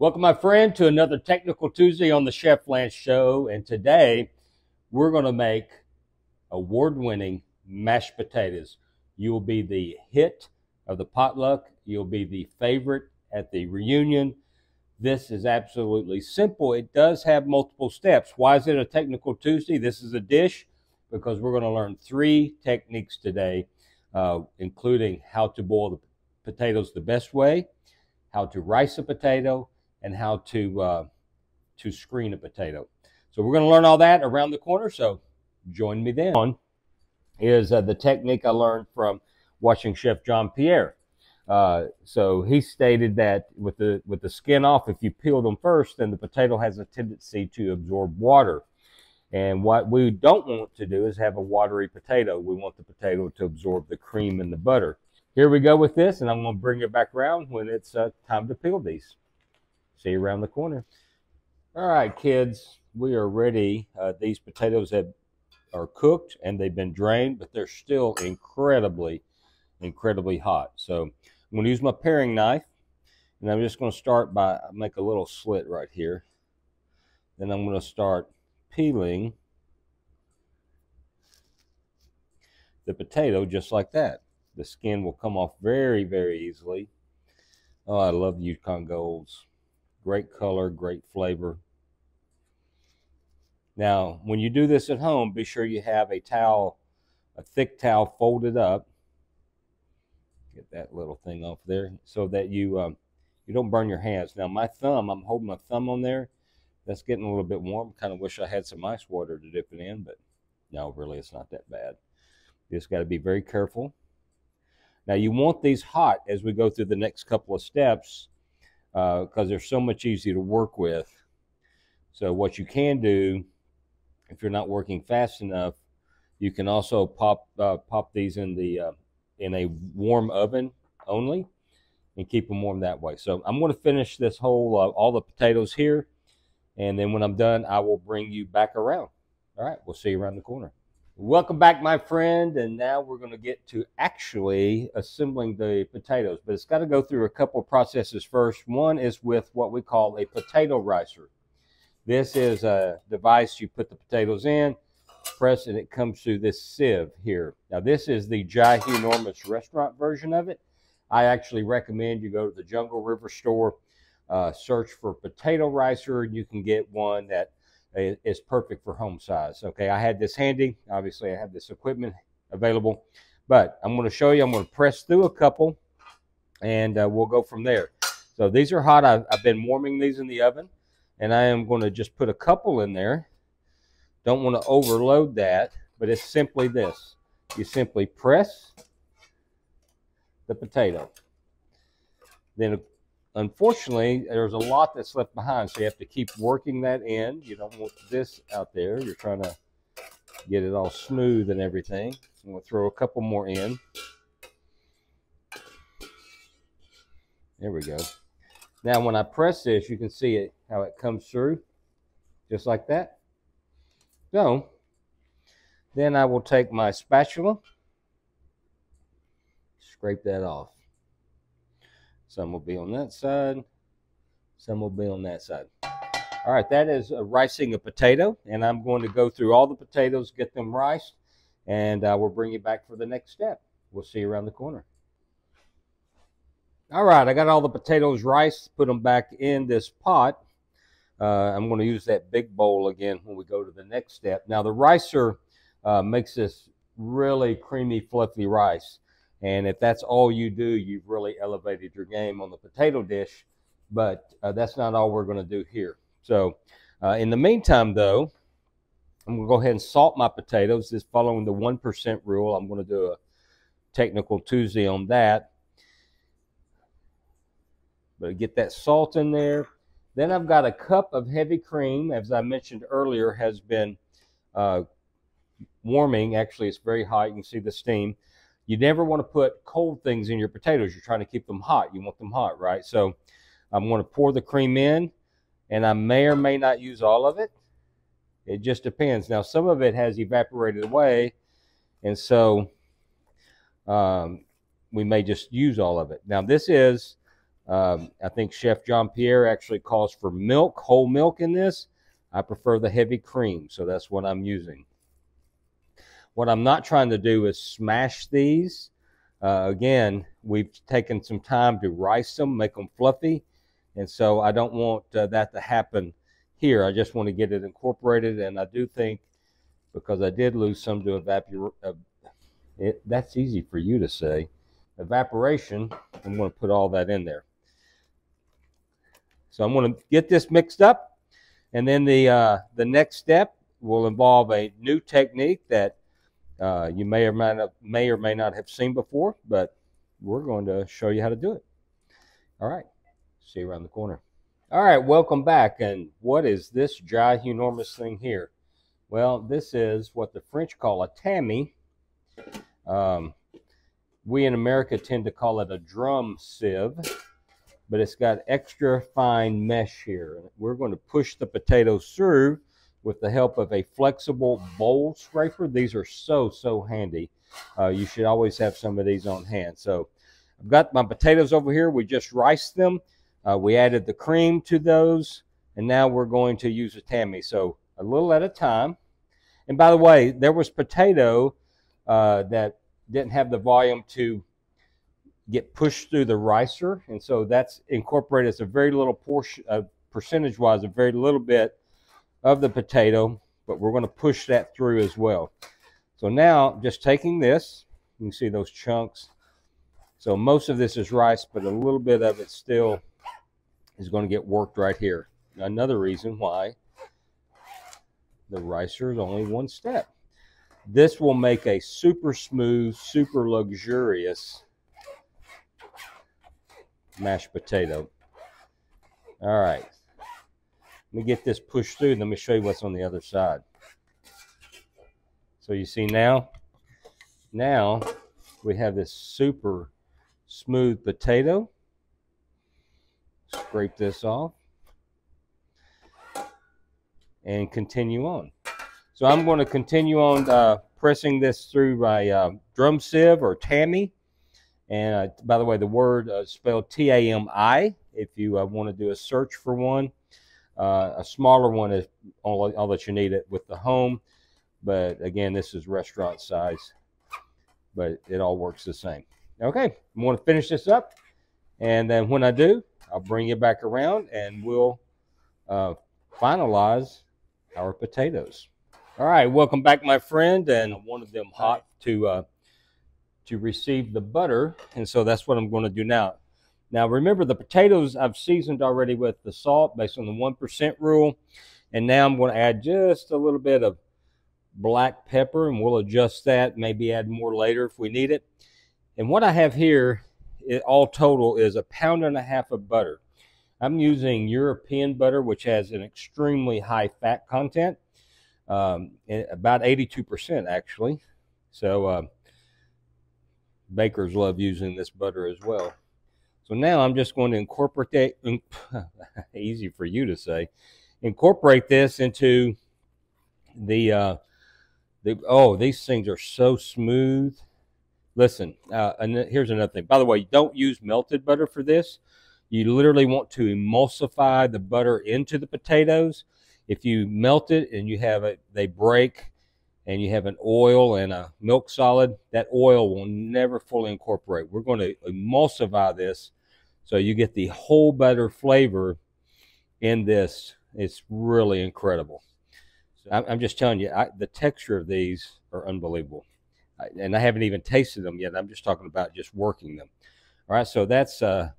Welcome, my friend, to another Technical Tuesday on the Chef Lance Show. And today we're going to make award winning mashed potatoes. You will be the hit of the potluck, you'll be the favorite at the reunion. This is absolutely simple. It does have multiple steps. Why is it a Technical Tuesday? This is a dish because we're going to learn three techniques today, uh, including how to boil the potatoes the best way, how to rice a potato, and how to uh, to screen a potato. So we're going to learn all that around the corner. So join me then. One is uh, the technique I learned from watching Chef Jean-Pierre. Uh, so he stated that with the with the skin off, if you peel them first, then the potato has a tendency to absorb water. And what we don't want to do is have a watery potato. We want the potato to absorb the cream and the butter. Here we go with this, and I'm going to bring it back around when it's uh, time to peel these. See you around the corner. All right, kids, we are ready. Uh, these potatoes have, are cooked and they've been drained, but they're still incredibly, incredibly hot. So I'm going to use my paring knife, and I'm just going to start by make a little slit right here. Then I'm going to start peeling the potato just like that. The skin will come off very, very easily. Oh, I love Yukon Golds. Great color, great flavor. Now, when you do this at home, be sure you have a towel, a thick towel folded up. Get that little thing off there so that you um, you don't burn your hands. Now, my thumb, I'm holding my thumb on there. That's getting a little bit warm. Kind of wish I had some ice water to dip it in, but no, really, it's not that bad. You just got to be very careful. Now, you want these hot as we go through the next couple of steps because uh, they're so much easier to work with. So what you can do, if you're not working fast enough, you can also pop uh, pop these in the uh, in a warm oven only, and keep them warm that way. So I'm going to finish this whole uh, all the potatoes here, and then when I'm done, I will bring you back around. All right, we'll see you around the corner. Welcome back, my friend. And now we're going to get to actually assembling the potatoes. But it's got to go through a couple processes first. One is with what we call a potato ricer. This is a device you put the potatoes in, press, and it comes through this sieve here. Now, this is the Jai Enormous restaurant version of it. I actually recommend you go to the Jungle River store, uh, search for potato ricer. And you can get one that is perfect for home size. Okay, I had this handy. Obviously, I have this equipment available, but I'm going to show you. I'm going to press through a couple, and uh, we'll go from there. So these are hot. I've, I've been warming these in the oven, and I am going to just put a couple in there. Don't want to overload that, but it's simply this. You simply press the potato. Then Unfortunately, there's a lot that's left behind, so you have to keep working that in. You don't want this out there. You're trying to get it all smooth and everything. I'm going to throw a couple more in. There we go. Now, when I press this, you can see it how it comes through, just like that. So, then I will take my spatula, scrape that off. Some will be on that side. Some will be on that side. All right, that is a ricing a potato, and I'm going to go through all the potatoes, get them riced, and uh, we'll bring you back for the next step. We'll see you around the corner. All right, I got all the potatoes riced, put them back in this pot. Uh, I'm going to use that big bowl again when we go to the next step. Now, the ricer uh, makes this really creamy, fluffy rice. And if that's all you do, you've really elevated your game on the potato dish. But uh, that's not all we're going to do here. So uh, in the meantime, though, I'm going to go ahead and salt my potatoes. This following the 1% rule. I'm going to do a technical Tuesday on that. But get that salt in there. Then I've got a cup of heavy cream, as I mentioned earlier, has been uh, warming. Actually, it's very hot. You can see the steam you never want to put cold things in your potatoes. You're trying to keep them hot. You want them hot, right? So I'm going to pour the cream in, and I may or may not use all of it. It just depends. Now, some of it has evaporated away, and so um, we may just use all of it. Now, this is Um, I think Chef Jean-Pierre actually calls for milk, whole milk in this. I prefer the heavy cream, so that's what I'm using. What I'm not trying to do is smash these. Uh, again, we've taken some time to rice them, make them fluffy, and so I don't want uh, that to happen here. I just want to get it incorporated, and I do think because I did lose some to evaporate. Uh, that's easy for you to say. Evaporation, I'm going to put all that in there. So I'm going to get this mixed up, and then the uh, the next step will involve a new technique that uh, you may or may not, may or may not have seen before, but we're going to show you how to do it. All right, see you around the corner. All right, welcome back. And what is this ginormous thing here? Well, this is what the French call a tammy. Um, we in America tend to call it a drum sieve but it's got extra fine mesh here. We're going to push the potatoes through with the help of a flexible bowl scraper. These are so, so handy. Uh, you should always have some of these on hand. So I've got my potatoes over here. We just riced them. Uh, we added the cream to those, and now we're going to use a tammy. So a little at a time. And by the way, there was potato uh, that didn't have the volume to get pushed through the ricer, and so that's incorporated as a very little portion, uh, percentage-wise, a very little bit of the potato, but we're going to push that through as well. So now, just taking this, you can see those chunks. So most of this is rice, but a little bit of it still is going to get worked right here. Another reason why the ricer is only one step. This will make a super smooth, super luxurious mashed potato. All right. Let me get this pushed through. Let me show you what's on the other side. So you see now, now we have this super smooth potato. Scrape this off and continue on. So I'm going to continue on uh, pressing this through my uh, drum sieve or tammy and uh, by the way, the word uh, spelled T A M I. If you uh, want to do a search for one, uh, a smaller one is all, all that you need it with the home. But again, this is restaurant size, but it all works the same. Okay, I'm going to finish this up, and then when I do, I'll bring you back around and we'll uh, finalize our potatoes. All right, welcome back, my friend, and one of them hot to uh, to receive the butter. And so that's what I'm going to do now. Now, remember the potatoes I've seasoned already with the salt based on the 1% rule. And now I'm going to add just a little bit of black pepper and we'll adjust that, maybe add more later if we need it. And what I have here, it, all total, is a pound and a half of butter. I'm using European butter, which has an extremely high fat content, um, about 82% actually. So, uh, bakers love using this butter as well. So now I'm just going to incorporate, that, easy for you to say, incorporate this into the, uh, the, oh, these things are so smooth. Listen, uh, and here's another thing. By the way, don't use melted butter for this. You literally want to emulsify the butter into the potatoes. If you melt it and you have it, they break and you have an oil and a milk solid, that oil will never fully incorporate. We're going to emulsify this so you get the whole butter flavor in this. It's really incredible. So I'm just telling you, I, the texture of these are unbelievable. I, and I haven't even tasted them yet. I'm just talking about just working them. All right, so that's uh,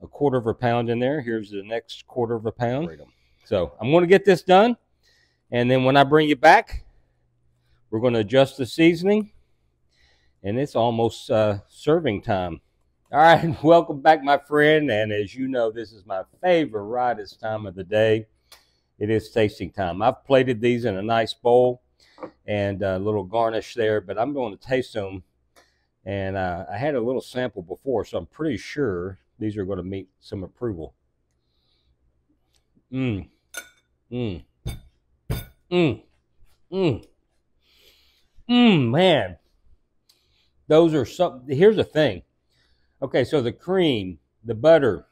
a quarter of a pound in there. Here's the next quarter of a pound. So I'm going to get this done. And then when I bring you back, we're going to adjust the seasoning. And it's almost uh, serving time. All right, welcome back, my friend. And as you know, this is my favorite rightest time of the day. It is tasting time. I've plated these in a nice bowl and a little garnish there, but I'm going to taste them. And uh, I had a little sample before, so I'm pretty sure these are going to meet some approval. Mmm. Mmm. Mmm. Mmm. Mm, man. Those are some. Here's the thing. Okay, so the cream, the butter,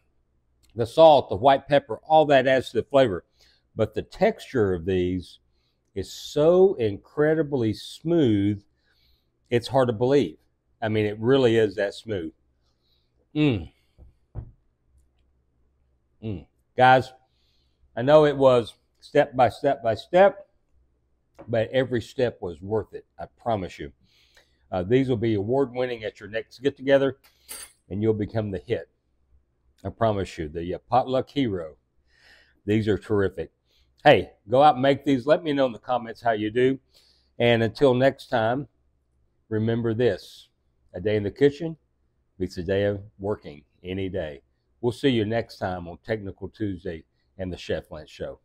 the salt, the white pepper, all that adds to the flavor. But the texture of these is so incredibly smooth, it's hard to believe. I mean, it really is that smooth. Mmm. Mmm. Guys, I know it was step by step by step, but every step was worth it. I promise you. Uh, these will be award winning at your next get together, and you'll become the hit. I promise you, the uh, potluck hero. These are terrific. Hey, go out and make these. Let me know in the comments how you do. And until next time, remember this a day in the kitchen beats a day of working any day. We'll see you next time on Technical Tuesday and the Chef Lance Show.